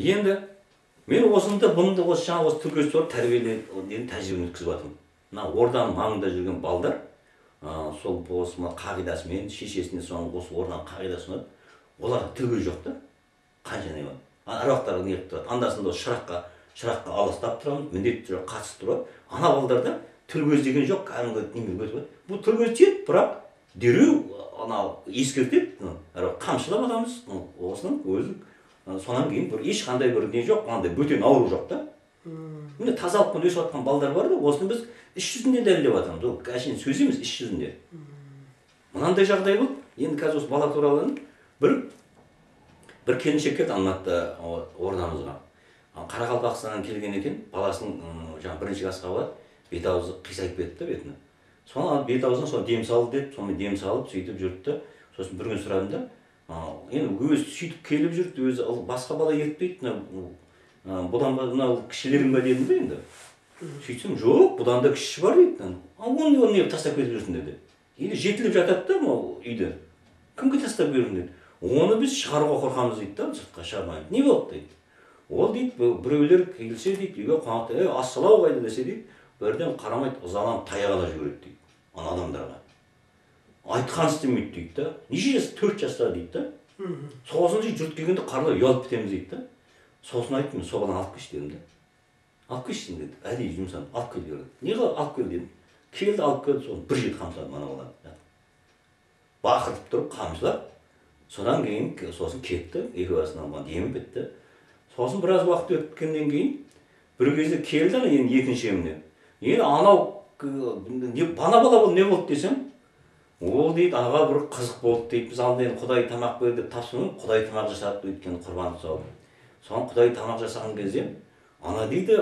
енді мен осында бұнды осы жаңағы осы түркес тәрбиелеп енді тәжірибені өткізіп жатырмын мына орданың маңында жүрген балдар ә, сол осы қағидасымен шешесіне соны осы орданың қағидасын ұнатып тіл көз жоқ та қанша не бар аруақтар не қылып тұрады анда санда шыраққа шыраққа алыстап тұрамыз міндетті түрде қатысып тұрады ана балдарда тіл көз деген жоқ кәдімгі немен өтіп бұл тіл көз тиеді бірақ дереу анау ескертеді қамшылап атамыз осының өзі сонан кейін бір ешқандай бір не жоқ андай бөтен ауру жоқ та міне тазалықпен өсіп жатқан балдар бар да осыны біз іс жүзінде дәлелдеп жатырмыз ол әшейін сөз емес іс жүзінде мынандай жағдай болды енді қазір осы бала туралы бір бір келіншек келді алматыда ордамызға қарақалпақстаннан келген екен баласының жаңағы бірінші классқа барады бет аузы қисайып кетті да бетінің соны алып бет аузына соны дем салды деді сонымен дем салып сөйтіп жүрді да сосын бір күн сұрадым да енді өзі сөйтіп келіп жүрді өзі басқа бала ертпейді мына бұдан мынау кішілерің ба дедім да енді. Сөйтсем жоқ бұдан да кішісі бар дейді оны оны неғып тастап кетіп жүрсің деді. Или жетіліп жатады да мынау үйде. Кімге тастап бердің деді. Оны біз шығаруға қорқамыз дейді да сыртқа шығармаймыз не болды? дейді. Ол дейді біреулер келсе дейді үйге қонақта ей ассалау қайда десе дейді бірден қарамайды ызаланып таяқ ала жүгіреді дейді ана адамдарға. Айтқанын істемейді дейді да неше жас төрт жаста дейді да сосын дейді жұрт келгенде қарлап ұялып кетеміз дейді да сосын айттым мен баланы алып келші дедім да алып келші деді әдейі жұмсадым алып кел деді не қылып алып кел дедім келді алып келді сосын бір жігіт қамшылады ана баланы бақыртып тұрып қамшылап содан кейін сосын кетті екеуасынан маған еміп бітті сосын біраз уақыт өткеннен кейін бір кезде келді ана енді екінші еміне енді анау бана бала бұл не болды десем ол дейді аға бір қызық болды дейді. Біз алдында енді құдай тамақ бер деп тапсырмай құдай тамақ жасады өйткені құрбан соғып соған құдай тамақ жасаған кезде ана дейді